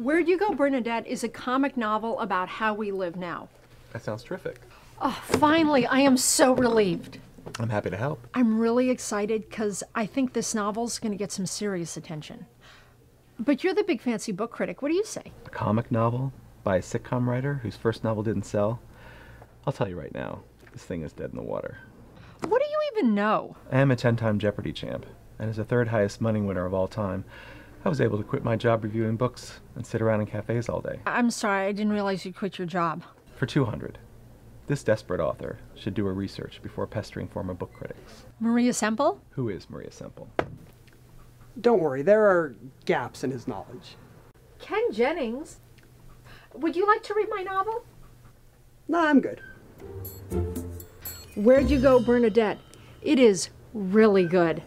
Where'd You Go, Bernadette is a comic novel about how we live now. That sounds terrific. Oh, finally, I am so relieved. I'm happy to help. I'm really excited because I think this novel's going to get some serious attention. But you're the big fancy book critic. What do you say? A comic novel by a sitcom writer whose first novel didn't sell? I'll tell you right now, this thing is dead in the water. What do you even know? I am a 10 time Jeopardy champ, and as the third highest money winner of all time, I was able to quit my job reviewing books and sit around in cafes all day. I'm sorry, I didn't realize you quit your job. For 200. This desperate author should do her research before pestering former book critics. Maria Semple? Who is Maria Semple? Don't worry, there are gaps in his knowledge. Ken Jennings. Would you like to read my novel? Nah, I'm good. Where'd You Go, Bernadette? It is really good.